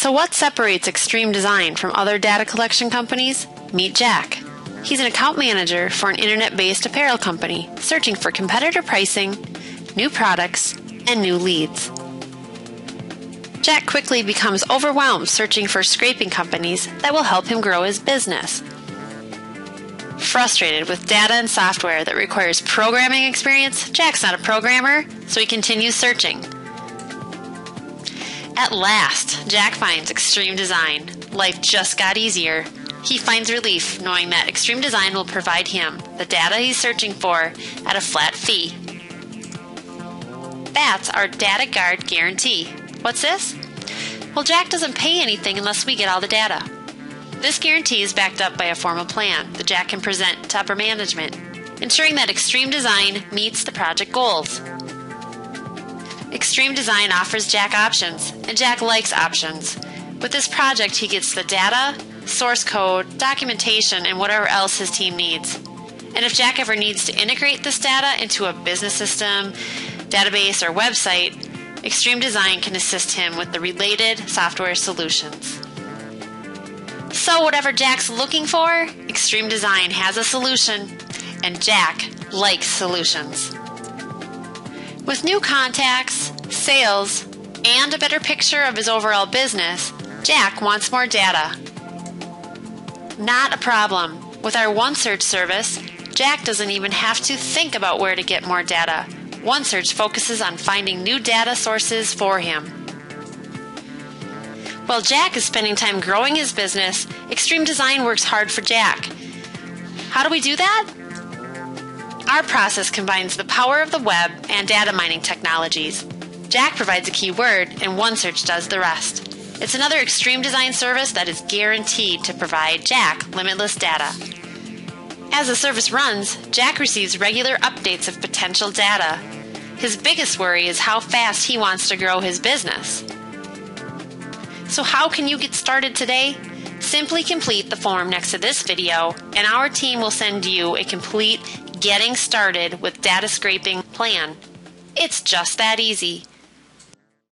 So, what separates Extreme Design from other data collection companies? Meet Jack. He's an account manager for an internet based apparel company searching for competitor pricing, new products, and new leads. Jack quickly becomes overwhelmed searching for scraping companies that will help him grow his business. Frustrated with data and software that requires programming experience, Jack's not a programmer, so he continues searching. At last, Jack finds Extreme Design. Life just got easier. He finds relief knowing that Extreme Design will provide him the data he's searching for at a flat fee. That's our Data Guard guarantee. What's this? Well, Jack doesn't pay anything unless we get all the data. This guarantee is backed up by a formal plan that Jack can present to upper management, ensuring that Extreme Design meets the project goals. Extreme Design offers Jack options, and Jack likes options. With this project, he gets the data, source code, documentation, and whatever else his team needs. And if Jack ever needs to integrate this data into a business system, database, or website, Extreme Design can assist him with the related software solutions. So, whatever Jack's looking for, Extreme Design has a solution, and Jack likes solutions. With new contacts, sales, and a better picture of his overall business, Jack wants more data. Not a problem. With our OneSearch service, Jack doesn't even have to think about where to get more data. OneSearch focuses on finding new data sources for him. While Jack is spending time growing his business, Extreme Design works hard for Jack. How do we do that? Our process combines the power of the web and data mining technologies. Jack provides a keyword, and OneSearch does the rest. It's another extreme design service that is guaranteed to provide Jack limitless data. As the service runs, Jack receives regular updates of potential data. His biggest worry is how fast he wants to grow his business. So, how can you get started today? Simply complete the form next to this video, and our team will send you a complete getting started with data scraping plan. It's just that easy.